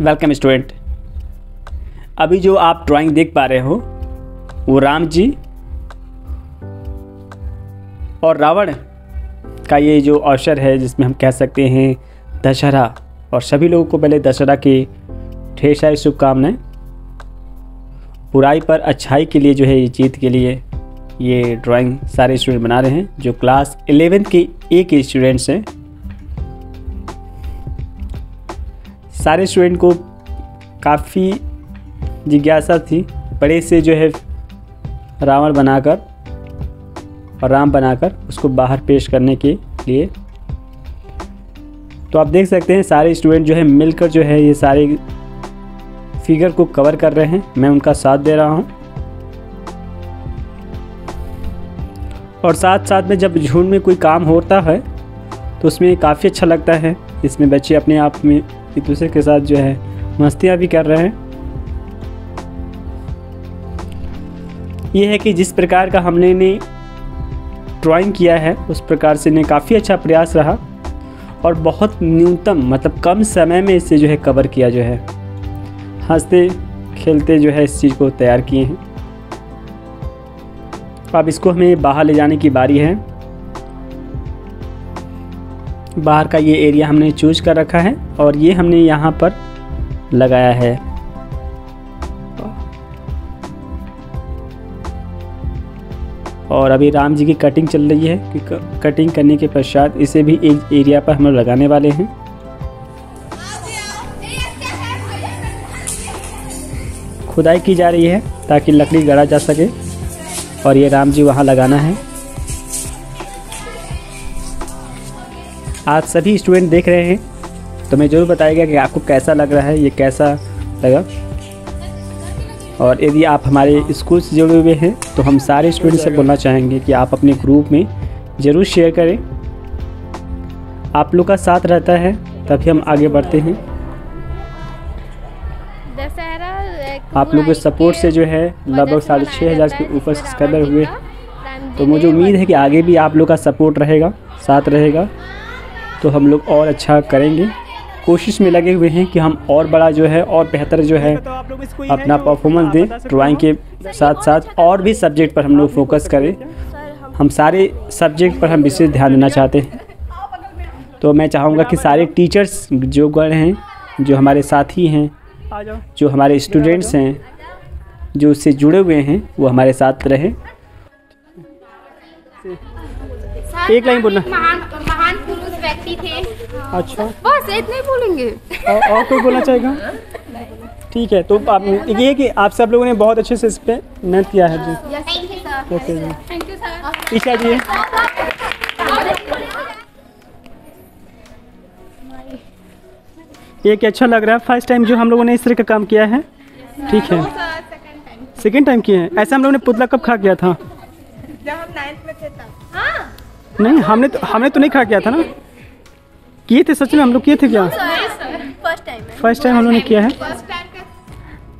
Welcome student अभी जो आप ड्राइंग देख पा रहे हो, वो राम जी और रावण का ये जो अवसर है, जिसमें हम कह सकते हैं दशहरा, और सभी लोगों को पहले दशहरा की ढेर सारी शुभकामनाएँ। बुराई पर अच्छाई के लिए जो है, ये जीत के लिए ये ड्राइंग सारे स्टूडेंट बना रहे हैं, जो क्लास एलेवेंथ के एक स्टूडेंट्स हैं। सारे स्टूडेंट को काफ़ी जिज्ञासा थी, बड़े से जो है रावण बनाकर और राम बनाकर उसको बाहर पेश करने के लिए। तो आप देख सकते हैं, सारे स्टूडेंट जो है मिलकर जो है ये सारे फिगर को कवर कर रहे हैं। मैं उनका साथ दे रहा हूँ। और साथ साथ में जब झुंड में कोई काम होता है तो उसमें काफ़ी अच्छा लगता है। इसमें बच्चे अपने आप में एक दूसरे के साथ जो है, मस्तियाँ भी कर रहे हैं। ये है कि जिस प्रकार का हमने ने ड्राइंग किया है, उस प्रकार से ने काफ़ी अच्छा प्रयास रहा और बहुत न्यूनतम मतलब कम समय में इसे जो है कवर किया जो है। हँसते, खेलते जो है इस चीज़ को तैयार किए हैं। अब इसको हमें बाहर ले जाने की बारी है। बाहर का ये एरिया हमने चूज़ कर रखा है और ये हमने यहाँ पर लगाया है। और अभी राम जी की कटिंग चल रही है कि कटिंग करने के पश्चात इसे भी एक एरिया पर हम लोग लगाने वाले हैं। खुदाई की जा रही है ताकि लकड़ी गड़ा जा सके और ये राम जी वहाँ लगाना है। आप सभी स्टूडेंट देख रहे हैं तो मैं ज़रूर बताएगा कि आपको कैसा लग रहा है ये कैसा लगा? और यदि आप हमारे स्कूल से जुड़े हुए हैं तो हम सारे स्टूडेंट से बोलना चाहेंगे कि आप अपने ग्रुप में ज़रूर शेयर करें। आप लोग का साथ रहता है तभी हम आगे बढ़ते हैं। आप लोगों के सपोर्ट से जो है लगभग साढ़े छः हज़ार के ऊपर सब्सक्राइबर हुए। तो मुझे उम्मीद है कि आगे भी आप लोग का सपोर्ट रहेगा साथ रहेगा। तो हम लोग और अच्छा करेंगे। कोशिश में लगे हुए हैं कि हम और बड़ा जो है और बेहतर जो है अपना परफॉर्मेंस दें ड्राइंग के साथ साथ और भी सब्जेक्ट पर हम लोग फोकस करें। हम सारे सब्जेक्ट पर हम विशेष ध्यान देना चाहते हैं। तो मैं चाहूँगा कि सारे टीचर्स जो गण हैं जो हमारे साथी हैं जो हमारे स्टूडेंट्स हैं जो उससे जुड़े हुए हैं वो हमारे साथ रहें। एक लाइन बोलना। थे। अच्छा। बस इतना ही बोलेंगे। और, और कोई बोलना चाहेगा? ठीक है तो आप ये कि आप सब लोगों ने बहुत अच्छे से इस पर मेहनत किया है जी। Thank you sir okay ji thank you sir Isha ji ये। कि अच्छा लग रहा है फ़र्स्ट टाइम जो हम लोगों ने इस तरह का काम किया है। ठीक है। सेकेंड टाइम किए हैं। ऐसे हम लोगों ने पुतला कब खा किया था? जब हम नाइन्थ में थे तब। हाँ नहीं हमने तो हमने तो नहीं खा किया था ना। किए थे सच में हम लोग किए थे क्या? फ़र्स्ट टाइम है फ़र्स्ट टाइम हम लोगों ने किया है? फ़र्स्ट टाइम का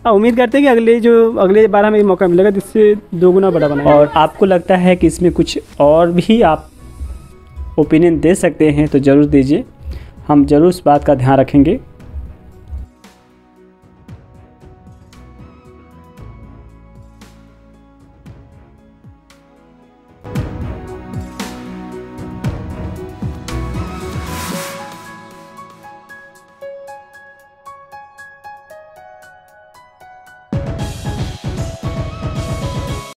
हाँ, उम्मीद करते हैं कि अगले जो अगले बार हमें मौका मिलेगा जिससे दो गुना बड़ा बना और आपको लगता है कि इसमें कुछ और भी आप ओपिनियन दे सकते हैं तो ज़रूर दीजिए। हम ज़रूर इस बात का ध्यान रखेंगे।